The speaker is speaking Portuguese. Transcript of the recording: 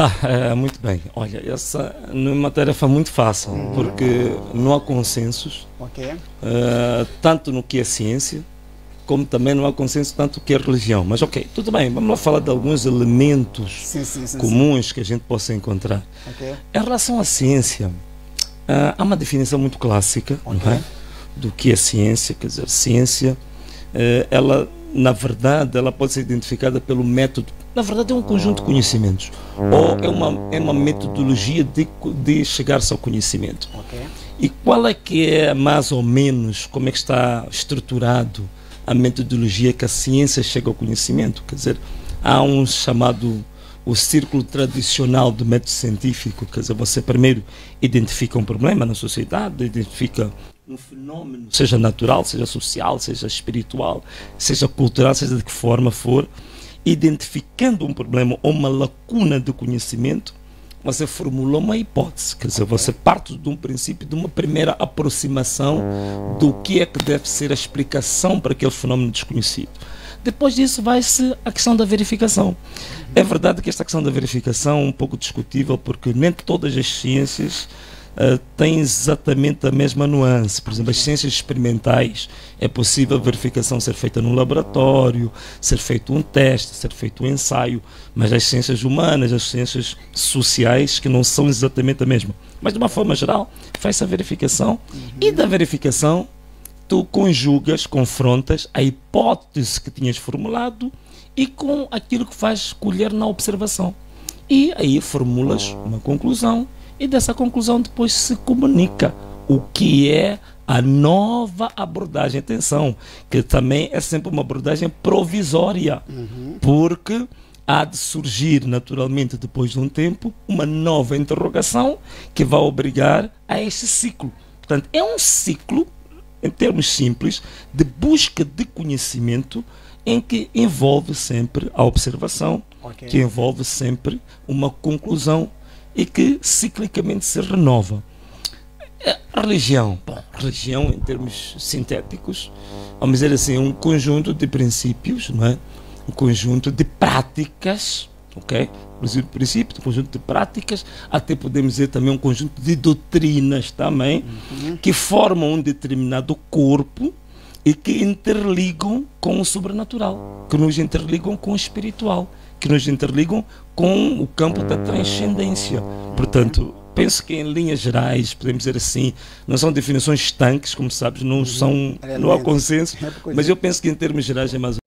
Tá, é, muito bem. Olha, essa não é uma tarefa muito fácil, uhum. porque não há consensos, okay. uh, tanto no que é ciência, como também não há consenso tanto no que é religião. Mas ok, tudo bem, vamos lá falar de alguns elementos sim, sim, sim, comuns que a gente possa encontrar. Okay. Em relação à ciência, uh, há uma definição muito clássica okay. é? do que é ciência, quer dizer, ciência, ela na verdade, ela pode ser identificada pelo método. Na verdade, é um conjunto de conhecimentos. Ou é uma, é uma metodologia de, de chegar-se ao conhecimento. Okay. E qual é que é, mais ou menos, como é que está estruturado a metodologia que a ciência chega ao conhecimento? Quer dizer, há um chamado o círculo tradicional do método científico, quer dizer, você primeiro identifica um problema na sociedade, identifica um fenômeno, seja natural, seja social, seja espiritual, seja cultural, seja de que forma for, identificando um problema ou uma lacuna de conhecimento, você formula uma hipótese, quer dizer, você parte de um princípio, de uma primeira aproximação do que é que deve ser a explicação para aquele fenômeno desconhecido. Depois disso vai-se a questão da verificação. É verdade que esta questão da verificação é um pouco discutível, porque nem todas as ciências uh, têm exatamente a mesma nuance. Por exemplo, as ciências experimentais, é possível a verificação ser feita no laboratório, ser feito um teste, ser feito um ensaio, mas as ciências humanas, as ciências sociais, que não são exatamente a mesma. Mas de uma forma geral, faz-se a verificação uhum. e da verificação tu conjugas, confrontas a hipótese que tinhas formulado e com aquilo que faz colher na observação. E aí formulas uma conclusão e dessa conclusão depois se comunica o que é a nova abordagem. Atenção, que também é sempre uma abordagem provisória, uhum. porque há de surgir naturalmente depois de um tempo uma nova interrogação que vai obrigar a este ciclo. Portanto, é um ciclo em termos simples, de busca de conhecimento em que envolve sempre a observação, okay. que envolve sempre uma conclusão e que ciclicamente se renova. A religião, bom, religião em termos sintéticos, vamos dizer assim, um conjunto de princípios, não é? um conjunto de práticas ok? Inclusive princípios, um conjunto de práticas, até podemos dizer também um conjunto de doutrinas também, uhum. que formam um determinado corpo e que interligam com o sobrenatural, que nos interligam com o espiritual, que nos interligam com o campo da transcendência. Portanto, penso que em linhas gerais, podemos dizer assim, não são definições estanques, como sabes, não, uhum. são, não há consenso, mas eu penso que em termos gerais é mais